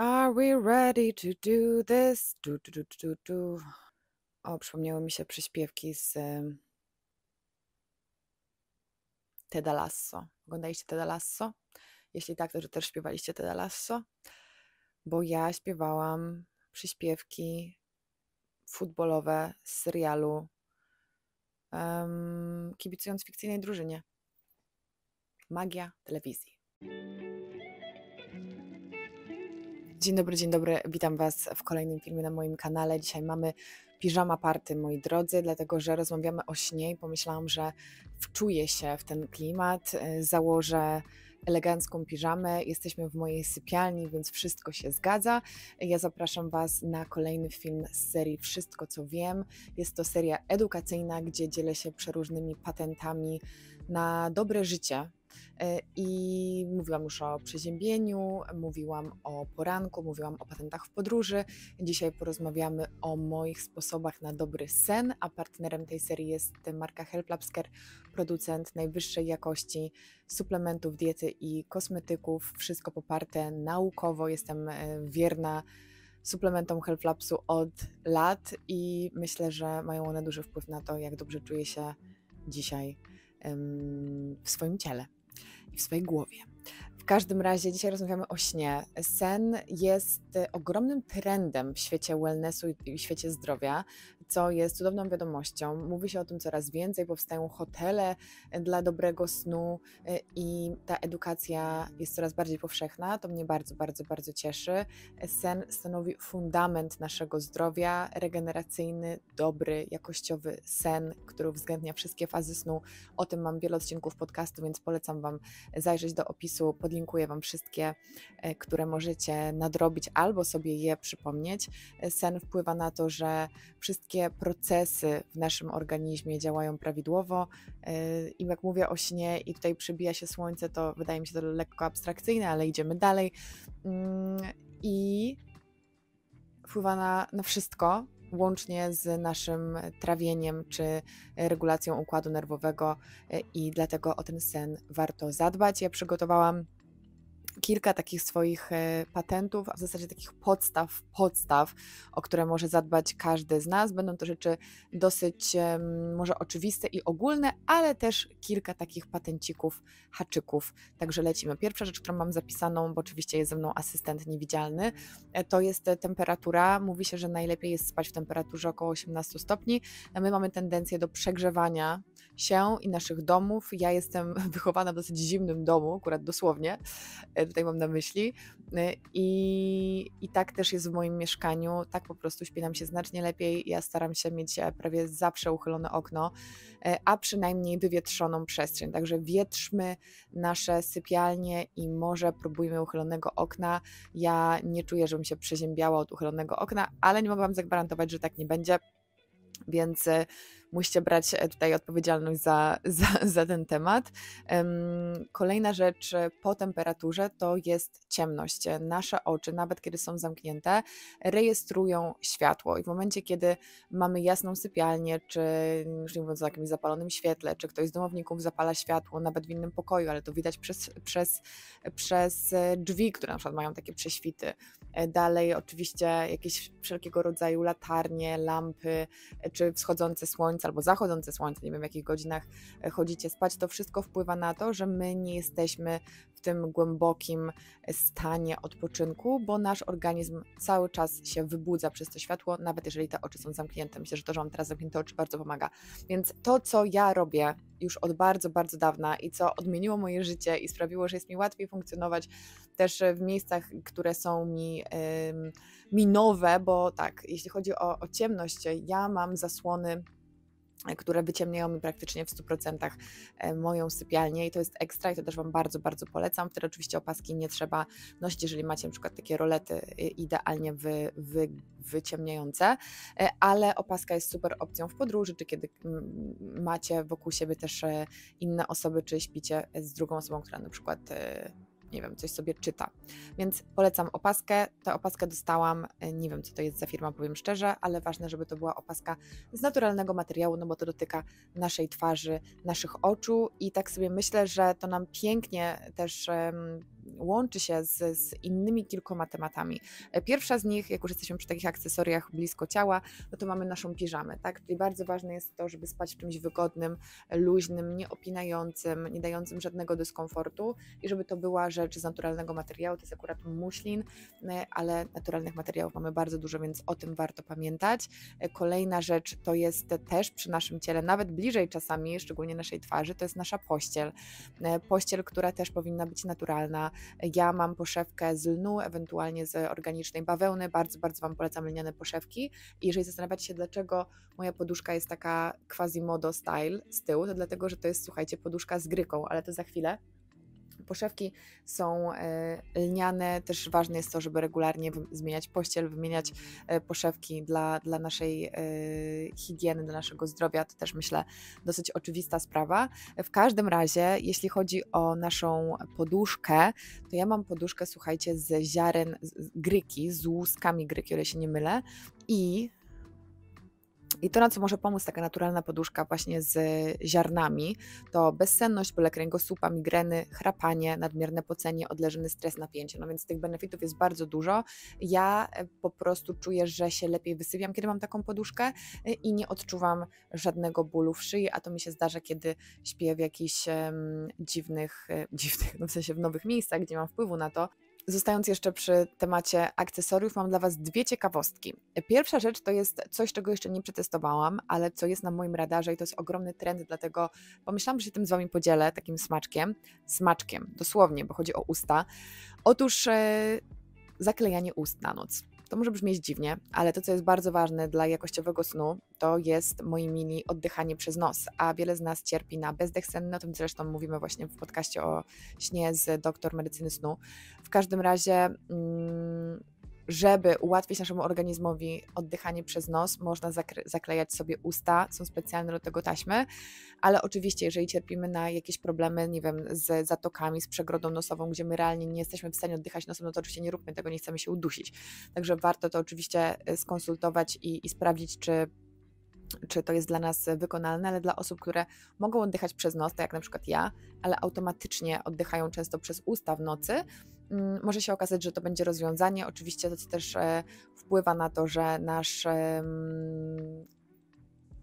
Are we ready to do this? Du, du, du, du, du. O, przypomniały mi się przyśpiewki z em, Teda Lasso. Oglądaliście Teda Lasso? Jeśli tak, to że też śpiewaliście Teda Lasso? Bo ja śpiewałam przyśpiewki futbolowe z serialu em, kibicując fikcyjnej drużynie. Magia telewizji. Dzień dobry, dzień dobry. Witam Was w kolejnym filmie na moim kanale. Dzisiaj mamy piżama party, moi drodzy, dlatego że rozmawiamy o śnie i pomyślałam, że wczuję się w ten klimat, y, założę elegancką piżamę. Jesteśmy w mojej sypialni, więc wszystko się zgadza. Ja zapraszam Was na kolejny film z serii Wszystko co wiem. Jest to seria edukacyjna, gdzie dzielę się przeróżnymi patentami na dobre życie. E, I mówiłam już o przeziębieniu, mówiłam o poranku, mówiłam o patentach w podróży. Dzisiaj porozmawiamy o moich sposobach na dobry sen, a partnerem tej serii jest marka Helplabsker, producent najwyższej jakości suplementów diety i kosmetyków. Wszystko poparte naukowo. Jestem e, wierna suplementom Helplabsu od lat i myślę, że mają one duży wpływ na to, jak dobrze czuję się dzisiaj w swoim ciele i w swojej głowie. W każdym razie dzisiaj rozmawiamy o śnie. Sen jest ogromnym trendem w świecie wellnessu i w świecie zdrowia co jest cudowną wiadomością. Mówi się o tym coraz więcej, powstają hotele dla dobrego snu y, i ta edukacja jest coraz bardziej powszechna. To mnie bardzo, bardzo, bardzo cieszy. Sen stanowi fundament naszego zdrowia, regeneracyjny, dobry, jakościowy sen, który uwzględnia wszystkie fazy snu. O tym mam wiele odcinków podcastu, więc polecam Wam zajrzeć do opisu. Podlinkuję Wam wszystkie, y, które możecie nadrobić albo sobie je przypomnieć. Sen wpływa na to, że wszystkie wszystkie procesy w naszym organizmie działają prawidłowo. Y, I jak mówię o śnie i tutaj przybija się słońce, to wydaje mi się to lekko abstrakcyjne, ale idziemy dalej. Mm, I wpływa na, na wszystko, łącznie z naszym trawieniem czy regulacją układu nerwowego, y, i dlatego o ten sen warto zadbać. Ja przygotowałam kilka takich swoich e, patentów, a w zasadzie takich podstaw, podstaw, o które może zadbać każdy z nas. Będą to rzeczy dosyć może oczywiste i ogólne, ale też kilka takich patencików, haczyków. Także lecimy. Pierwsza rzecz, którą mam zapisaną, bo oczywiście jest ze mną asystent niewidzialny, e, to jest temperatura. Mówi się, że najlepiej jest spać w temperaturze około 18 stopni. My mamy tendencję do przegrzewania się i naszych domów. Ja jestem wychowana w dosyć zimnym domu, akurat dosłownie, e, tutaj mam na myśli. E, I, I tak też jest w moim mieszkaniu. Tak po prostu śpi nam się znacznie lepiej. Ja staram się mieć e, prawie zawsze uchylone okno, a przynajmniej wywietrzoną przestrzeń. Także wietrzmy nasze sypialnie i może próbujmy uchylonego okna. Ja nie czuję, żebym się przeziębiała od uchylonego okna, ale nie mogę Wam zagwarantować, że tak nie będzie. Więc musicie brać e, tutaj odpowiedzialność za, za, za ten temat. Kolejna rzecz e, po temperaturze to jest ciemność. Nasze oczy, nawet kiedy są zamknięte, rejestrują światło i w momencie, kiedy mamy jasną sypialnię, czy już nie mówiąc o jakimś zapalonym świetle, czy ktoś z domowników zapala światło nawet w innym pokoju, ale to widać przez, przez, przez e, drzwi, które na przykład mają takie prześwity. Dalej oczywiście jakieś wszelkiego rodzaju latarnie, lampy, czy wschodzące słońce, słońce albo zachodzące słońce, nie wiem w jakich godzinach e, chodzicie spać, to wszystko wpływa na to, że my nie jesteśmy w tym głębokim e, stanie odpoczynku, bo nasz organizm cały czas się wybudza przez to światło, nawet jeżeli te oczy są zamknięte. Myślę, że to, że mam teraz zamknięte oczy, bardzo pomaga. Więc to, co ja robię już od bardzo, bardzo dawna i co odmieniło moje życie i sprawiło, że jest mi łatwiej funkcjonować też w miejscach, które są mi, mi nowe, bo tak, jeśli chodzi o, o ciemność, ja mam zasłony które wyciemniają mi praktycznie w 100% e, moją sypialnię i to jest ekstra i to też Wam bardzo, bardzo polecam. Wtedy oczywiście opaski nie trzeba nosić, jeżeli macie na przykład takie rolety idealnie wy, wy, wyciemniające, e, ale opaska jest super opcją w podróży, czy kiedy macie wokół siebie też e, inne osoby, czy śpicie z drugą osobą, która na przykład nie wiem, coś sobie czyta. Więc polecam opaskę. Tę opaskę dostałam, e, nie wiem co to jest za firma, powiem szczerze, ale ważne, żeby to była opaska z naturalnego materiału, no bo to dotyka naszej twarzy, naszych oczu i tak sobie myślę, że to nam pięknie też łączy się z, z innymi kilkoma tematami. Pierwsza z nich, jak już jesteśmy przy takich akcesoriach blisko ciała, no to mamy naszą piżamę, tak? Czyli bardzo ważne jest to, żeby spać w czymś wygodnym, luźnym, nieopinającym, nie dającym żadnego dyskomfortu i żeby to była rzecz z naturalnego materiału, to jest akurat muślin, ale naturalnych materiałów mamy bardzo dużo, więc o tym warto pamiętać. Kolejna rzecz to jest też przy naszym ciele, nawet bliżej czasami, szczególnie naszej twarzy, to jest nasza pościel. Pościel, która też powinna być naturalna. Ja mam poszewkę z lnu, ewentualnie z organicznej bawełny. Bardzo, bardzo Wam polecam lniane poszewki. I jeżeli zastanawiacie się, dlaczego moja poduszka jest taka quasi-modo style z tyłu, to dlatego, że to jest, słuchajcie, poduszka z gryką, ale to za chwilę. Poszewki są e, lniane, też ważne jest to, żeby regularnie zmieniać pościel, wymieniać e, poszewki dla, dla naszej e, higieny, dla naszego zdrowia. To też myślę dosyć oczywista sprawa. W każdym razie, jeśli chodzi o naszą poduszkę, to ja mam poduszkę, słuchajcie, z ziaren gryki, z łuskami gryki, o ile się nie mylę. I i to, na co może pomóc taka naturalna poduszka właśnie z ziarnami, to bezsenność, bóle kręgosłupa, migreny, chrapanie, nadmierne pocenie, odleżony stres, napięcie. No więc tych benefitów jest bardzo dużo. Ja e, po prostu czuję, że się lepiej wysypiam, kiedy mam taką poduszkę e, i nie odczuwam żadnego bólu w szyi, a to mi się zdarza, kiedy śpię w jakichś um, dziwnych, e, dziwnych, no w sensie w nowych miejscach, gdzie mam wpływu na to, Zostając jeszcze przy temacie akcesoriów, mam dla Was dwie ciekawostki. Pierwsza rzecz to jest coś, czego jeszcze nie przetestowałam, ale co jest na moim radarze i to jest ogromny trend, dlatego pomyślałam, że się tym z Wami podzielę, takim smaczkiem. Smaczkiem, dosłownie, bo chodzi o usta. Otóż e, zaklejanie ust na noc. To może brzmieć dziwnie, ale to, co jest bardzo ważne dla jakościowego snu, to jest, moi mili, oddychanie przez nos, a wiele z nas cierpi na bezdech senny, o tym zresztą mówimy właśnie w podcaście o śnie z doktor medycyny snu. W każdym razie... Mm, żeby ułatwić naszemu organizmowi oddychanie przez nos, można zaklejać sobie usta, są specjalne do tego taśmy, ale oczywiście, jeżeli cierpimy na jakieś problemy, nie wiem, z zatokami, z przegrodą nosową, gdzie my realnie nie jesteśmy w stanie oddychać nosem, no to oczywiście nie róbmy tego, nie chcemy się udusić. Także warto to oczywiście e, skonsultować i, i sprawdzić, czy czy to jest dla nas wykonalne, ale dla osób, które mogą oddychać przez nos, tak jak na przykład ja, ale automatycznie oddychają często przez usta w nocy, może się okazać, że to będzie rozwiązanie. Oczywiście to też e, wpływa na to, że nasz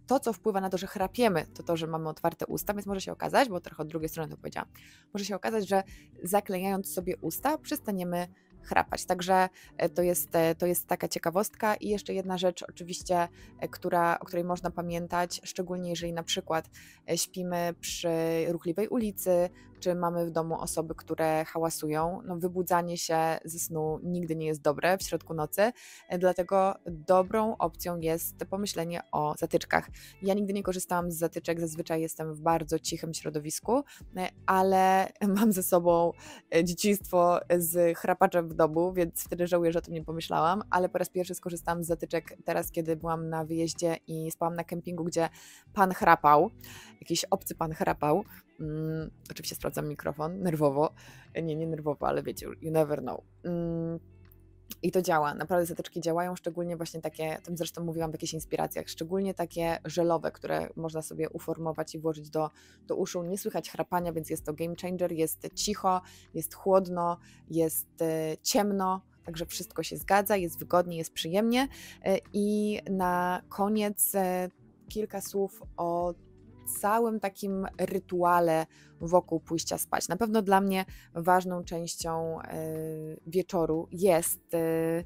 to, co wpływa na to, że chrapiemy, to to, że mamy otwarte usta, więc może się okazać, bo trochę od drugiej strony to powiedziałam, może się okazać, że zaklejając sobie usta, przestaniemy chrapać. Także e, to jest, e, to jest taka ciekawostka. I jeszcze jedna rzecz, oczywiście, e, która, o której można pamiętać, szczególnie jeżeli na przykład śpimy przy ruchliwej ulicy, czy mamy w domu osoby, które hałasują. No, wybudzanie się ze snu nigdy nie jest dobre w środku nocy, dlatego dobrą opcją jest pomyślenie o zatyczkach. Ja nigdy nie korzystałam z zatyczek, zazwyczaj jestem w bardzo cichym środowisku, ale mam ze sobą dzieciństwo z chrapaczem w domu, więc wtedy żałuję, że o tym nie pomyślałam, ale po raz pierwszy skorzystałam z zatyczek teraz, kiedy byłam na wyjeździe i spałam na kempingu, gdzie pan chrapał, jakiś obcy pan chrapał. Mm, oczywiście sprawdzam mikrofon nerwowo, nie, nie nerwowo, ale wiecie, you never know. Mm, i to działa, naprawdę zatyczki działają, szczególnie właśnie takie, tym zresztą mówiłam w jakichś inspiracjach, szczególnie takie żelowe, które można sobie uformować i włożyć do, do uszu. Nie słychać chrapania, więc jest to game changer, jest cicho, jest chłodno, jest e, ciemno, także wszystko się zgadza, jest wygodnie, jest przyjemnie. E, I na koniec e, kilka słów o całym takim rytuale wokół pójścia spać. Na pewno dla mnie ważną częścią e, wieczoru jest e,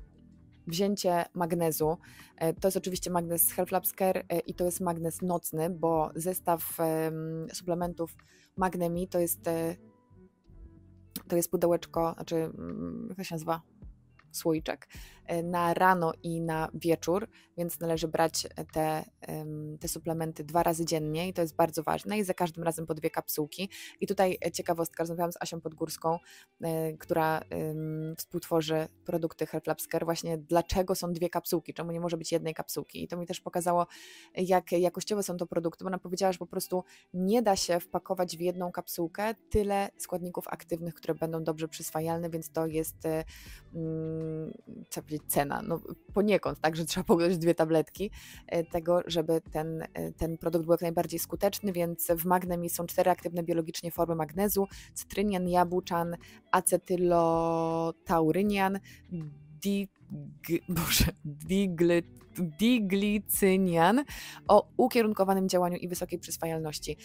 wzięcie magnezu. E, to jest oczywiście magnez z Health Labs Care i to jest magnez nocny, bo zestaw suplementów Magnemi to jest to jest pudełeczko, znaczy mm, jak to się nazywa? Słoiczek E, na rano i na wieczór, więc należy brać te, te suplementy dwa razy dziennie i to jest bardzo ważne i za każdym razem po dwie kapsułki. I tutaj ciekawostka, rozmawiałam z Asią Podgórską, e, która współtworzy produkty Herflapsker, właśnie dlaczego są dwie kapsułki, czemu nie może być jednej kapsułki. I to mi też pokazało, jak jakościowe są to produkty, bo ona powiedziała, że po prostu nie da się wpakować w jedną kapsułkę tyle składników aktywnych, które będą dobrze przyswajalne, więc to jest trzeba powiedzieć, cena, no poniekąd, tak, że trzeba pogodzić dwie tabletki tego, żeby ten, ten produkt był jak najbardziej skuteczny, więc w Magnemi są cztery aktywne biologicznie formy magnezu, cytrynian, jabłczan, acetylotaurynian, di, g, boże, digly, diglicynian o ukierunkowanym działaniu i wysokiej przyswajalności.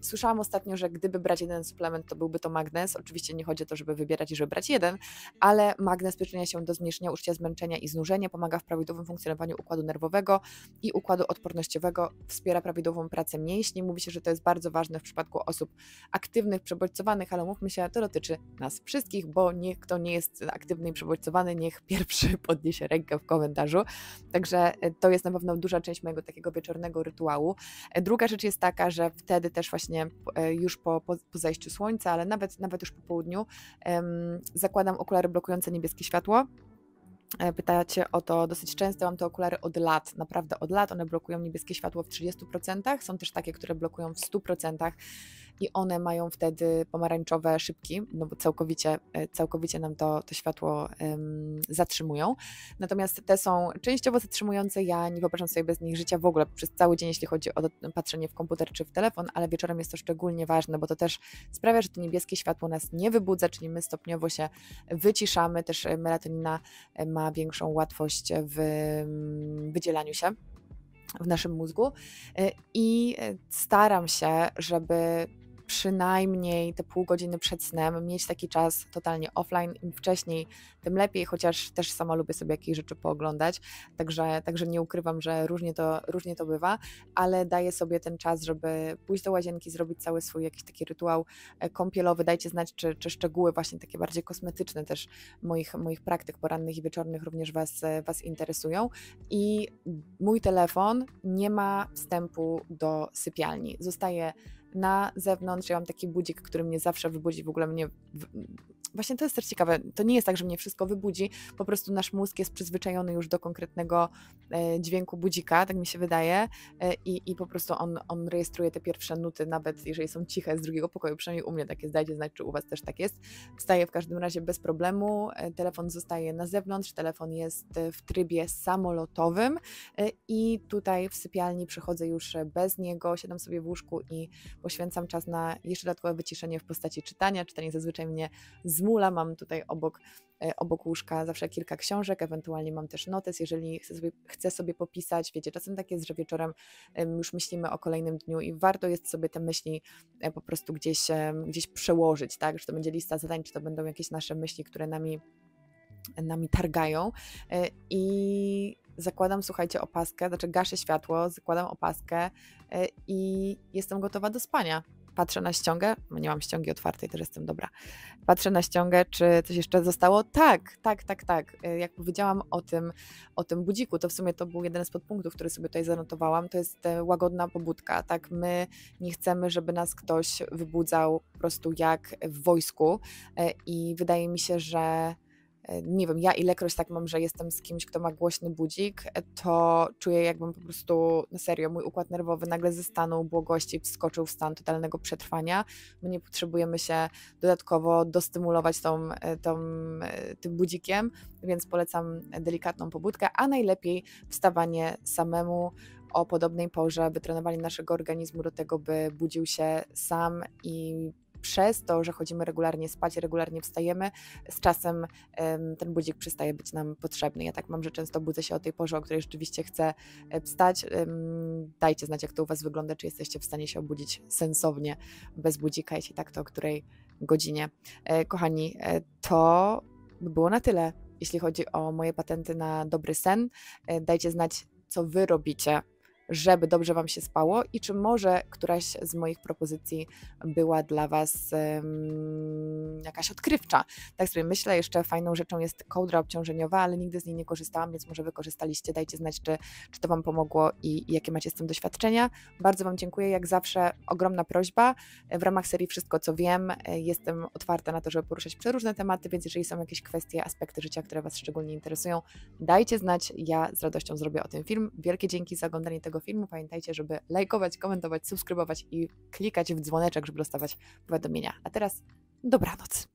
Słyszałam ostatnio, że gdyby brać jeden suplement, to byłby to magnez. Oczywiście nie chodzi o to, żeby wybierać i żeby brać jeden, ale magnez przyczynia się do zmniejszenia uczucia zmęczenia i znużenia, pomaga w prawidłowym funkcjonowaniu układu nerwowego i układu odpornościowego, wspiera prawidłową pracę mięśni. Mówi się, że to jest bardzo ważne w przypadku osób aktywnych, przebodźcowanych, ale mówmy się, to dotyczy nas wszystkich, bo niech kto nie jest aktywny i przebodźcowany, niech pierwszy podniesie rękę w komentarzu. Także E, to jest na pewno duża część mojego takiego wieczornego rytuału. E, druga rzecz jest taka, że wtedy też właśnie e, już po, po, po zajściu słońca, ale nawet, nawet już po południu, zakładam okulary blokujące niebieskie światło. Pytacie o to dosyć często. Mam te okulary od lat, naprawdę od lat. One blokują niebieskie światło w 30%. Są też takie, które blokują w 100% i one mają wtedy pomarańczowe szybki, no bo całkowicie, e, całkowicie nam to, to światło zatrzymują. Natomiast te są częściowo zatrzymujące, ja nie wyobrażam sobie bez nich życia w ogóle przez cały dzień, jeśli chodzi o patrzenie w komputer czy w telefon, ale wieczorem jest to szczególnie ważne, bo to też sprawia, że to niebieskie światło nas nie wybudza, czyli my stopniowo się wyciszamy, też melatonina e, ma większą łatwość w wydzielaniu się w naszym mózgu e, i staram się, żeby przynajmniej te pół godziny przed snem mieć taki czas totalnie offline. Im wcześniej, tym lepiej, chociaż też sama lubię sobie jakieś rzeczy pooglądać, także, także nie ukrywam, że różnie to, różnie to bywa, ale daję sobie ten czas, żeby pójść do łazienki, zrobić cały swój jakiś taki rytuał e, kąpielowy. Dajcie znać, czy, czy szczegóły właśnie takie bardziej kosmetyczne też moich, moich praktyk porannych i wieczornych również was, was interesują. I mój telefon nie ma wstępu do sypialni. Zostaje na zewnątrz. Ja mam taki budzik, który mnie zawsze wybudzi, w ogóle mnie właśnie to jest też ciekawe, to nie jest tak, że mnie wszystko wybudzi, po prostu nasz mózg jest przyzwyczajony już do konkretnego e, dźwięku budzika, tak mi się wydaje, e, i, i po prostu on, on rejestruje te pierwsze nuty, nawet jeżeli są ciche z drugiego pokoju, przynajmniej u mnie tak jest, dajcie znać, czy u Was też tak jest. Wstaje w każdym razie bez problemu, e, telefon zostaje na zewnątrz, telefon jest w trybie samolotowym i tutaj w sypialni przychodzę już bez niego, siadam sobie w łóżku i poświęcam czas na jeszcze dodatkowe wyciszenie w postaci czytania. Czytanie zazwyczaj mnie zmula. Mam tutaj obok, e, obok łóżka zawsze kilka książek, ewentualnie mam też notes, jeżeli chcę sobie, chcę sobie popisać. Wiecie, czasem tak jest, że wieczorem już myślimy o kolejnym dniu i warto jest sobie te myśli e, po prostu gdzieś, gdzieś przełożyć, tak? Czy to będzie lista zadań, czy to będą jakieś nasze myśli, które nami nami targają e, i zakładam, słuchajcie, opaskę, znaczy gaszę światło, zakładam opaskę i jestem gotowa do spania patrzę na ściągę, no nie mam ściągi otwartej, też jestem dobra. Patrzę na ściągę, czy coś jeszcze zostało? Tak, tak, tak, tak. Y, jak powiedziałam o tym, o tym budziku, to w sumie to był jeden z podpunktów, który sobie tutaj zanotowałam, to jest e, łagodna pobudka, tak? My nie chcemy, żeby nas ktoś wybudzał po prostu jak w wojsku e, i wydaje mi się, że E, nie wiem, ja ilekroć tak mam, że jestem z kimś, kto ma głośny budzik, e, to czuję jakbym po prostu, na serio, mój układ nerwowy nagle ze stanu błogości wskoczył w stan totalnego przetrwania. My nie potrzebujemy się dodatkowo dostymulować tą, e, tą, tym budzikiem, więc polecam delikatną pobudkę, a najlepiej wstawanie samemu o podobnej porze, wytrenowali naszego organizmu do tego, by budził się sam i przez to, że chodzimy regularnie spać, regularnie wstajemy, z czasem ten budzik przestaje być nam potrzebny. Ja tak mam, że często budzę się o tej porze, o której rzeczywiście chcę e, wstać. Dajcie znać, jak to u Was wygląda, czy jesteście w stanie się obudzić sensownie bez budzika, jeśli tak, to o której godzinie. E, kochani, e, to by było na tyle, jeśli chodzi o moje patenty na dobry sen. Dajcie znać, co Wy robicie żeby dobrze Wam się spało i czy może któraś z moich propozycji była dla Was um, jakaś odkrywcza. Tak sobie myślę, jeszcze fajną rzeczą jest kołdra obciążeniowa, ale nigdy z niej nie korzystałam, więc może wykorzystaliście. Dajcie znać, czy, czy to Wam pomogło i, jakie macie z tym doświadczenia. Bardzo Wam dziękuję, jak zawsze ogromna prośba. W ramach serii Wszystko, co wiem, jestem otwarta na to, żeby poruszać przeróżne tematy, więc jeżeli są jakieś kwestie, aspekty życia, które Was szczególnie interesują, dajcie znać, ja z radością zrobię o tym film. Wielkie dzięki za oglądanie tego filmu. Pamiętajcie, żeby lajkować, komentować, subskrybować i klikać w dzwoneczek, żeby dostawać powiadomienia. A teraz dobranoc.